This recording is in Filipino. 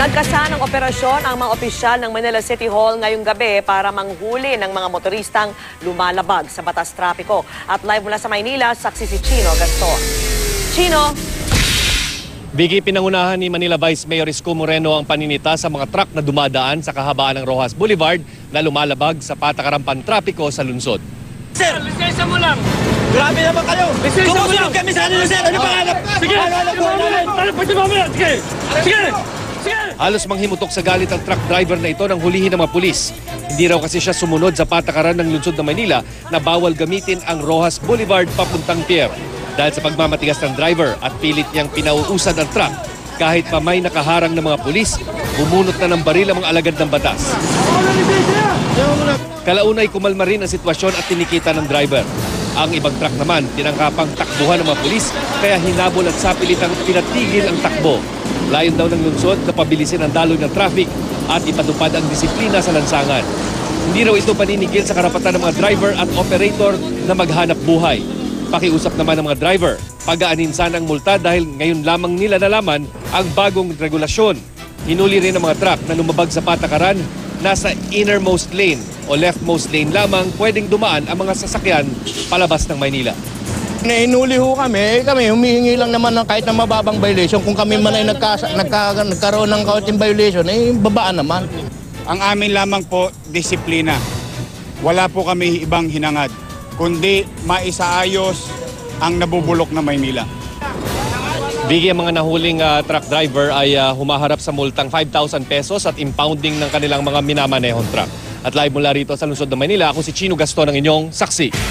Nagkasa ng operasyon ang mga opisyal ng Manila City Hall ngayong gabi para manghuli ng mga motoristang lumalabag sa batas trapiko. At live mula sa Maynila, saksi si Chino Gaston. Chino, Bigi pinangunahan ni Manila Vice Mayor Isko Moreno ang paninita sa mga truck na dumadaan sa kahabaan ng Rojas Boulevard na lumalabag sa patakaran trapiko sa lungsod. Sir, Lisensya mo lang. grabe naman kayo. Lisensya mo lang. kami sa ano, sir. Ano pangalan? Sige, Ano? Ano, sige, sige. Halos manghimutok sa galit ang truck driver na ito nang hulihin ng mga pulis. Hindi raw kasi siya sumunod sa patakaran ng lungsod ng Maynila na bawal gamitin ang Rojas Boulevard papuntang pier. Dahil sa pagmamatigas ng driver at pilit niyang pinauusad ang truck, kahit pa may nakaharang ng mga pulis, bumunot na ng baril ang mga alagad ng batas. Kalaunay kumalma rin ang sitwasyon at tinikita ng driver. Ang ibang truck naman, tinangkapang takbuhan ng mga pulis kaya hinabol at sapilitang pinatigil ang takbo. Layon daw ng lungsod na pabilisin ang daloy ng traffic at ipatupad ang disiplina sa lansangan. Hindi raw ito paninigil sa karapatan ng mga driver at operator na maghanap buhay. Pakiusap naman ng mga driver, pagaanin sana ang multa dahil ngayon lamang nila nalaman ang bagong regulasyon. Hinuli rin ng mga truck na lumabag sa patakaran nasa innermost lane o leftmost lane lamang pwedeng dumaan ang mga sasakyan palabas ng Maynila. Nainuli ho kami, eh, kami humihingi lang naman ng kahit na mababang violation. Kung kami man ay nagka, nagka, nagkaroon ng kaunting violation, eh babaan naman. Ang amin lamang po, disiplina. Wala po kami ibang hinangad, kundi maisaayos ang nabubulok na Maynila. Bigyan mga nahuling ah, truck driver ay ah, humaharap sa multang 5,000 pesos at impounding ng kanilang mga minamanehong truck. At live mula rito sa lungsod ng Maynila, ako si Chino Gaston ang inyong saksi.